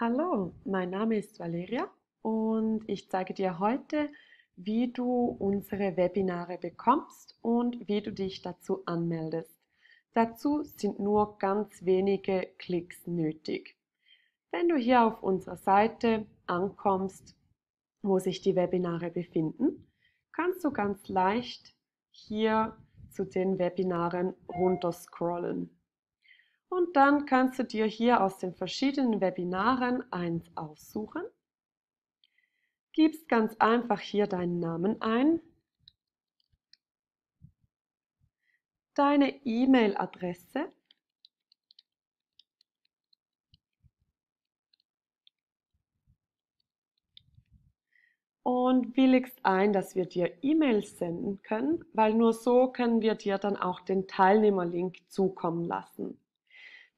Hallo, mein Name ist Valeria und ich zeige dir heute, wie du unsere Webinare bekommst und wie du dich dazu anmeldest. Dazu sind nur ganz wenige Klicks nötig. Wenn du hier auf unserer Seite ankommst, wo sich die Webinare befinden, kannst du ganz leicht hier zu den Webinaren runterscrollen. Und dann kannst du dir hier aus den verschiedenen Webinaren eins aussuchen. Gibst ganz einfach hier deinen Namen ein, deine E-Mail-Adresse und willigst ein, dass wir dir E-Mails senden können, weil nur so können wir dir dann auch den Teilnehmerlink zukommen lassen.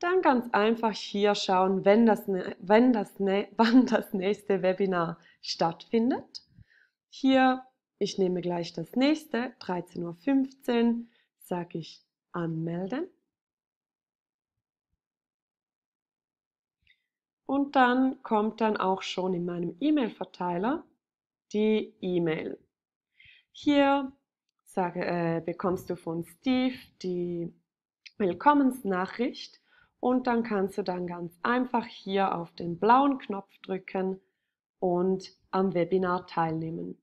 Dann ganz einfach hier schauen, wenn das, wenn das, wann das nächste Webinar stattfindet. Hier, ich nehme gleich das nächste, 13.15 Uhr, sage ich anmelden. Und dann kommt dann auch schon in meinem E-Mail-Verteiler die E-Mail. Hier sage, äh, bekommst du von Steve die Willkommensnachricht und dann kannst du dann ganz einfach hier auf den blauen Knopf drücken und am Webinar teilnehmen.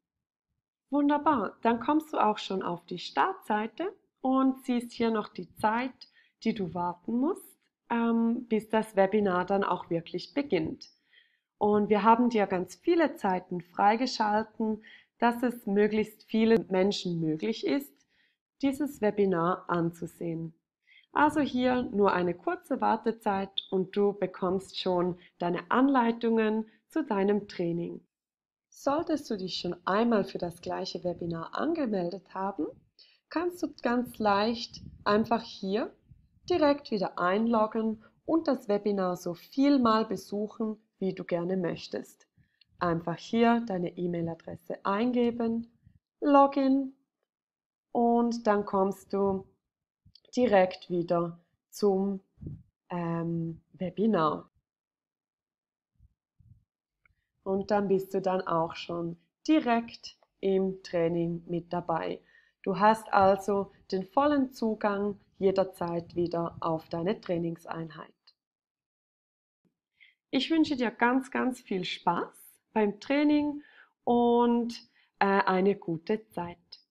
Wunderbar, dann kommst du auch schon auf die Startseite und siehst hier noch die Zeit, die du warten musst, ähm, bis das Webinar dann auch wirklich beginnt. Und wir haben dir ganz viele Zeiten freigeschalten, dass es möglichst vielen Menschen möglich ist, dieses Webinar anzusehen. Also hier nur eine kurze Wartezeit und du bekommst schon deine Anleitungen zu deinem Training. Solltest du dich schon einmal für das gleiche Webinar angemeldet haben, kannst du ganz leicht einfach hier direkt wieder einloggen und das Webinar so viel mal besuchen, wie du gerne möchtest. Einfach hier deine E-Mail-Adresse eingeben, Login und dann kommst du direkt wieder zum ähm, Webinar. Und dann bist du dann auch schon direkt im Training mit dabei. Du hast also den vollen Zugang jederzeit wieder auf deine Trainingseinheit. Ich wünsche dir ganz, ganz viel Spaß beim Training und äh, eine gute Zeit.